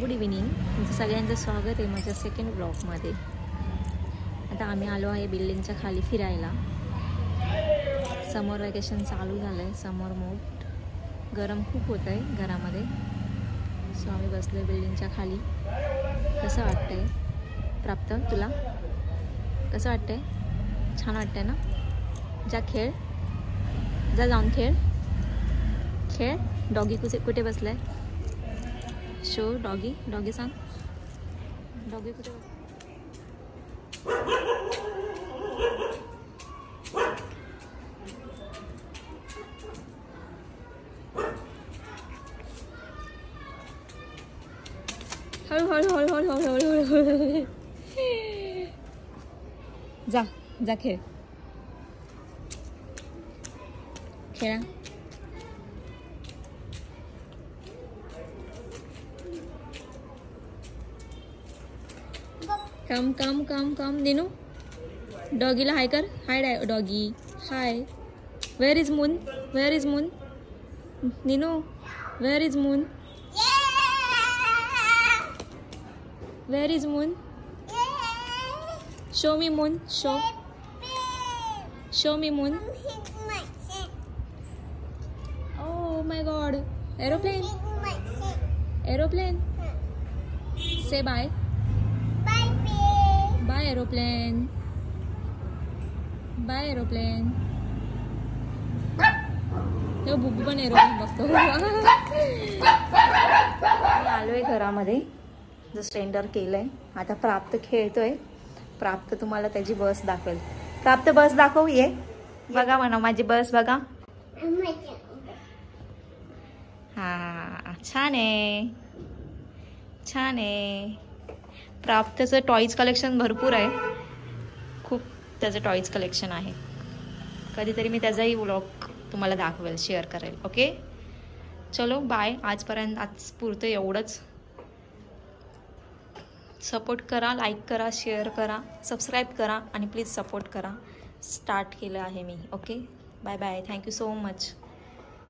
Good evening तुमचं सगळ्यांचं स्वागत आहे माझ्या सेकंड ब्लॉकमध्ये आता आम्ही आलो आहे बिल्डिंगच्या खाली फिरायला. समोर वॅकेशन चालू झालं आहे समोर मोठ. गरम खूप होत आहे घरामध्ये. सो आम्ही बसलो आहे बिल्डिंगच्या खाली. कसं वाटतंय? प्राप्त? तुला? कसं वाटतंय? छान वाटतंय ना? जा खेळ. जा जाऊन खेळ. खेळ. डॉगी कुठे कुठे बसलं आहे show doggy doggy san doggy ko যা যা খেয়ে খেরা कम कम कम कम दिनू डॉगीला हाय कर. Hi doggy hi where is moon where is moon Ninu where is moon where is moon show me moon show show me moon oh my god aeroplane aeroplane say bye bye aeroplane bye aeroplane तो बुबू पण aeroplane बघतो आलोय घरामध्ये. Just enter केलंय. आता प्राप्त खेळतोय. प्राप्त तुम्हाला त्याची बस दाखवेल. प्राप्त बस दाखव ये. बघा म्हणा माझी बस बघा. हा छान आहे. छान आहे. प्राप्तचं टॉईज कलेक्शन भरपूर आहे. खूप त्याचं टॉईज कलेक्शन आहे. कधीतरी मी त्याचाही व्लॉग तुम्हाला दाखवेल शेअर करेल ओके चलो बाय आजपर्यंत आज पुरतं एवढंच. सपोर्ट करा लाईक करा शेअर करा सबस्क्राईब करा आणि प्लीज सपोर्ट करा. स्टार्ट केलं आहे मी okay bye bye thank you so much